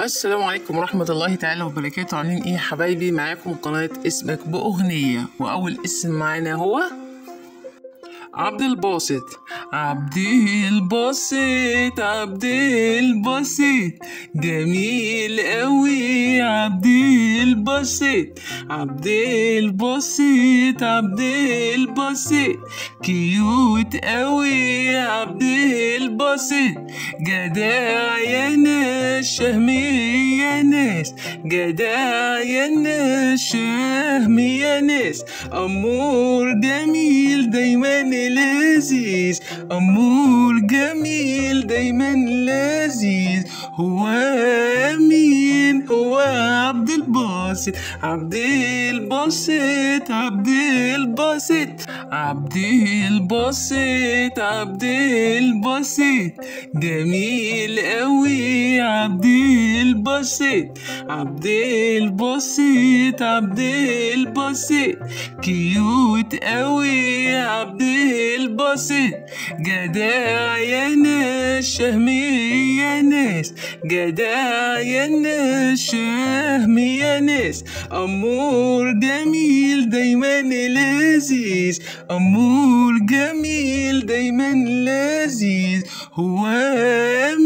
السلام عليكم ورحمة الله تعالى وبركاته. عاملين إيه يا حبايبي؟ معاكم قناة اسمك بأغنية وأول اسم معانا هو عبد الباسط. عبد الباسط عبد الباسط. جميل قوي عبد الباسط. عبد الباسط عبد الباسط. كيوت قوي عبد الباسط. جدع يا ناس شهمي يا ناس جدع يا ناس شهمي يا ناس أمور جميل دايما لذيذ أمور جميل دايما لذيذ هو مين هو عبد الباسط عبد الباسط عبد الباسط عبد الباسط عبد الباسط جميل قوي عبد الباسط عبد الباسط عبد الباسط كيوت قوي عبد الباسط جدع يا ناس شهمي يا ناس يا ناس شهمي يا ناس أمور جميل دايما لذيذ أمور جميل دايما لذيذ. هو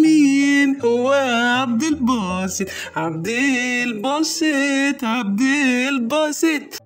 مين هو عبد الباسط عبد الباسط عبد الباسط.